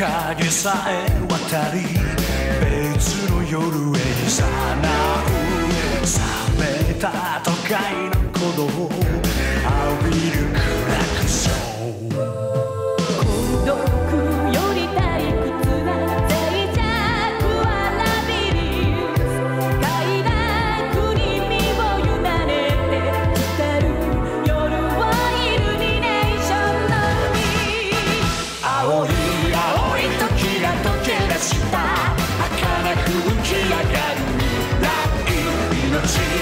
影さえ渡り別の夜へ誘う。冷めた都会の鼓動。eternity